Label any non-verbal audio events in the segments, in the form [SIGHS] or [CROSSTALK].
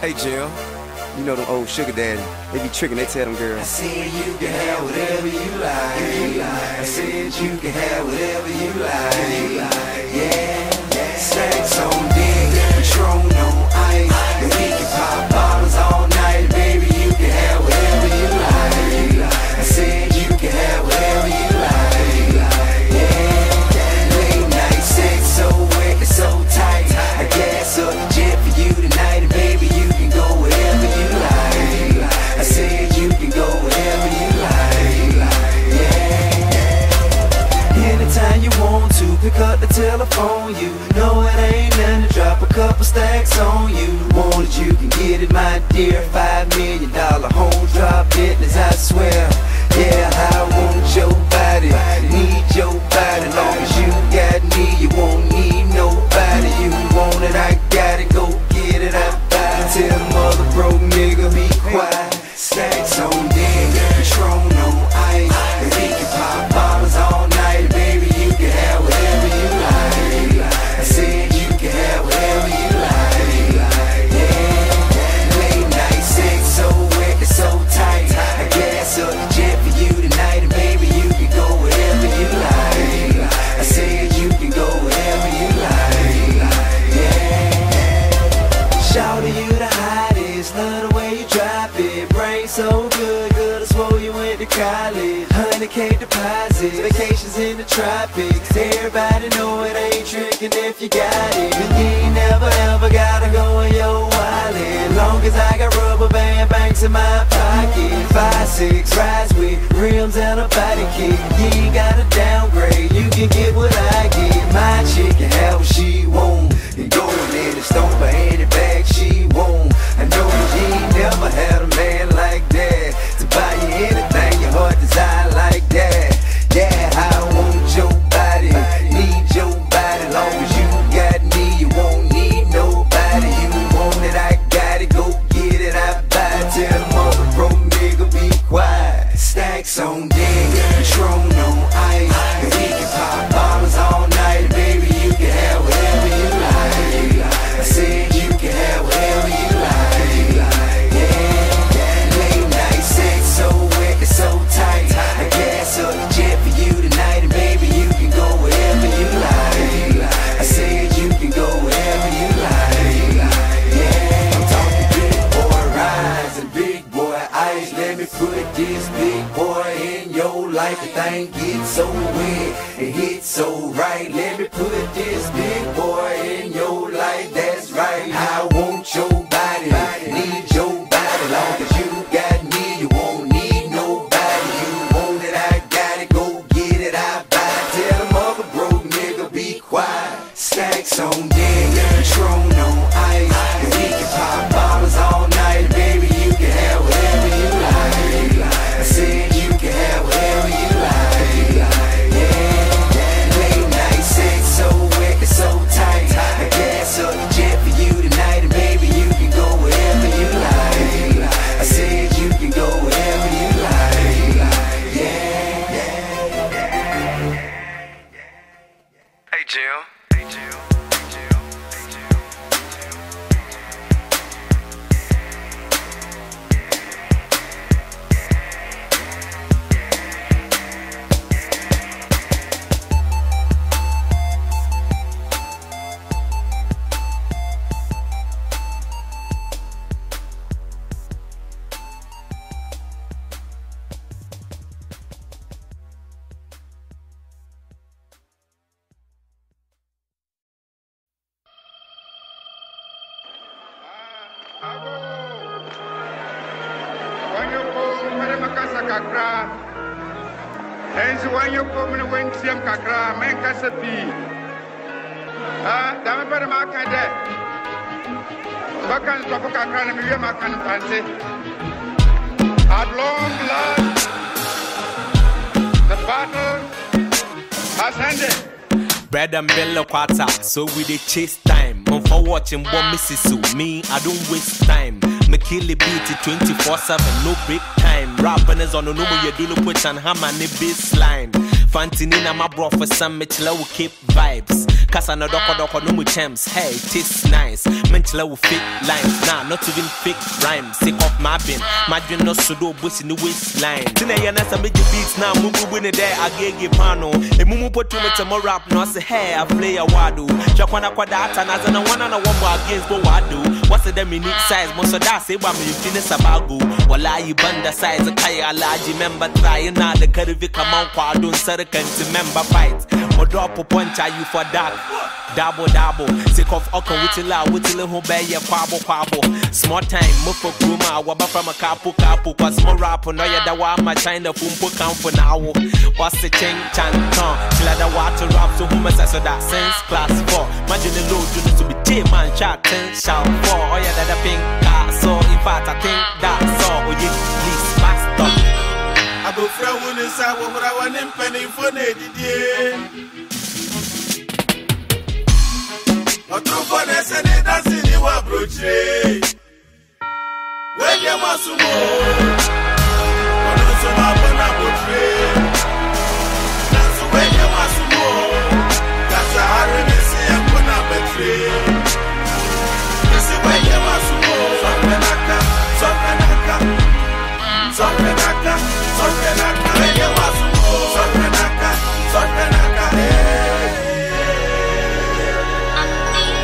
Hey, Jill. You know them old sugar daddy. They be tricking, they tell them girls. I said you can have whatever you like. You like. I said you can have whatever you like. You like. want to pick up the telephone. You know it ain't nothing to drop a couple stacks on you. Want it, you can get it, my dear. Five million dollar home drop business, I swear. Yeah, I want your body, need your body. Long as you got me, you won't tropics. Everybody know it ain't tricking if you got it. And you ain't never ever gotta go in your wallet. Long as I got rubber band banks in my pocket. Five, six, rides with rims and a body kick You ain't gotta downgrade, you can get what I get. My chick can have what she wants Max on deck, Patron on ice, and can ɛnso ne kakra menkasa pii ne maaka dɛ bɛka kakra mewie maka no bread and belly quarter. So we dey chase time. I'm for watching what misses so me. I don't waste time. Mekili beat it 24-7, no break time. Rapping is on the number you do put and hammer ni baseline. and my bro for some Mitchell we keep vibes. Cause I know doko doko no mu champs. Hey, it is nice. Mitchell will fit lines. Nah, not even fake rhymes. Sick off my bin. My dream not so do in the waistline. Tina yana some big beats now. Mumu win it there. I gave you pano. A mumu put two meter more rap. No, I say, hey, I play a wadu. Chakwana kwa data. Nazana one and a one more against what wadu wɔse dɛ unique size? Mo so da se ba me mfi ne sabago wallahi banda size kai alaji member try na da karfi kaman kwado sarkanti member fight. Mo drop punch you for dark Dabo dabo, sick of oko witila witila ho bɛyɛ kwabo kwabo. Small time, for kuma, waba from a kapu kapu, cause mo rap no ya da wa ma China fumpo come for now. What's the ching chan ton? Chila da water rap so who must so that sense class four. Imagine the load you need to be J man shot ten shout four. Oh yeah, that a pink car. So in fact I think that's all. Oh yeah, please fast up. abofra wo ne nsa wɔhora wɔ ne mpanimfo na ɛdidie ɔtorofo ne ɛsɛ ne dase ni wɔ aburokyire wɔanyɛ ma so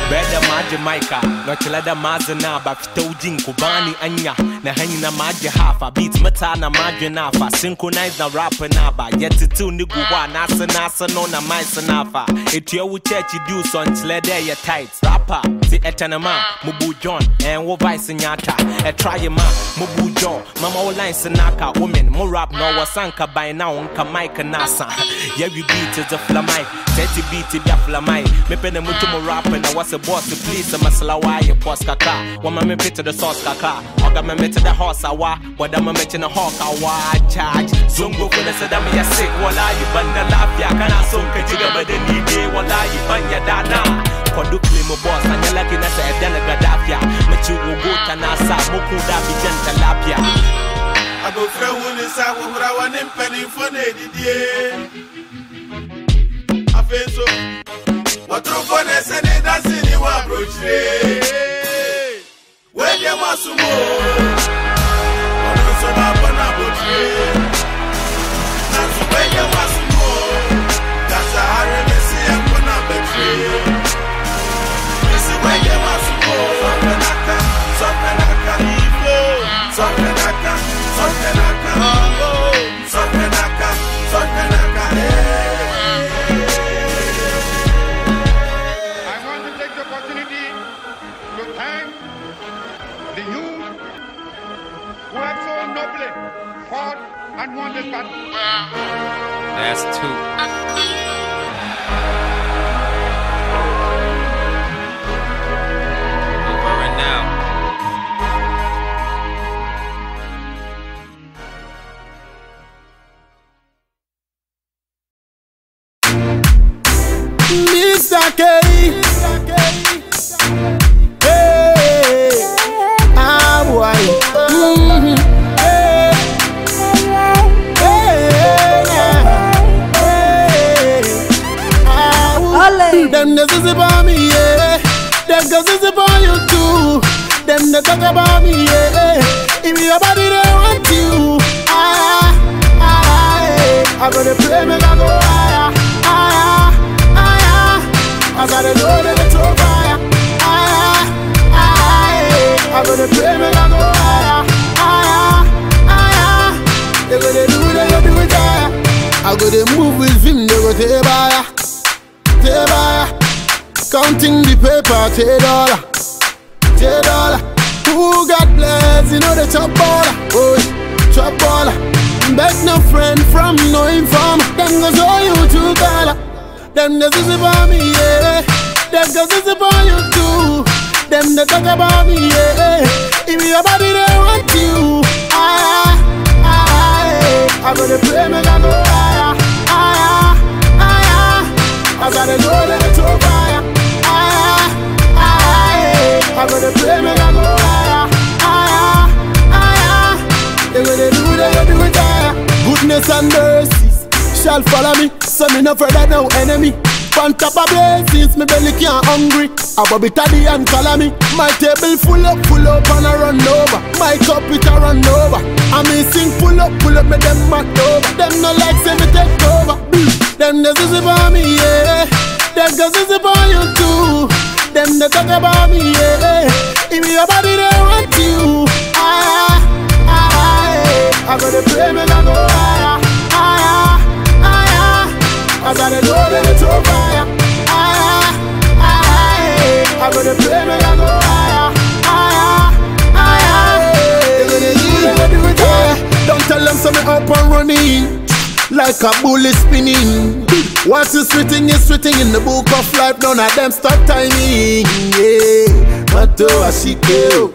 Bɛda magye maika na ɔkyerɛ dɛ maadze no aba fita wo gyi anya. Na ha nyina magye hafa beat mɛtaa na madwe no afa synchronize na rap no aba yɛtetew ne gu hɔ a n'ase n'ase no na mice no afa ɛtua wo church du sɔ nkyerɛ dɛ ɛyɛ tight rapper ti ɛtɛnema mobu john ɛn wo vice nyata ɛtra yɛ ma mobu jaw mama wo lines naka women. Mo rap na ɔwɔ sanka ban na wo nka mic no asa yɛwi beat a flamai. Sɛti beat bia flamai. Mepɛ na moto mo rap na boss please masala wa yɛ pos kakra wɔma me pete the sauce kakra ɔga me mete the horse awa wɔda me mekye ne hawk awa charge. Zongo ko ne sɛ da meyɛ sick wallahi ban da lafiya kana so ka ci gaba da ni dai wallahi ban ya dana kwado claim boss anya lucky na ɛdɛ ne gadafia mekyi wo gota na sa moku da bi gyanta lapia abofra wo ne nsa wɔhora wɔ ne mpanimfo na ɛdidie afei nso wɔtorofo ne ɛsɛ ma and won this battle. That's two. [SIGHS] Over now. Them the talk about me, yeah. If your body they want you, ah, ah, ah, ah. hey. I gotta pray, make I go ah, higher, higher, higher. I gotta know that it's on fire, higher, higher. I gotta pray, make I go higher, higher, higher. They gonna do, they gonna do it higher. I gotta move with him, they go take fire, take fire. Counting the paper, take dollar, take dollar. Who got blessed, you know the chop baller, oh, chop baller. Beg no friend from no informer, them go show you true color. Them the sissy for me, yeah. Them go sissy for you too. Them they talk about me, yeah. If your body they want you, ah, ah, ah, I gotta pray, make I go higher, higher, higher. I gotta know that it's on fire, higher, higher. I gotta pray, make I go and mercies shall follow me. So me no of no enemy. On top of blaze, since me belly can't hungry. A bobby taddy and color me. My table full up, full up and I run over. My cup it a run over. I me sing full up, full up, me them mad over. Them no like say me take over. Them the zizzy for me, yeah. Them go zizzy for you too. Them they talk about me, yeah. If your body they want you, ah, ah, ah, I gotta pray me higher. Cause I know that it's on fire, higher, higher. I gotta pray me I go higher, higher, higher. They gonna do, they gonna do it, yeah. Don't tell them something up and running like a bullet spinning. What's is written is written in the book of life. None of them stop timing. Yeah, Mato Ashikeo.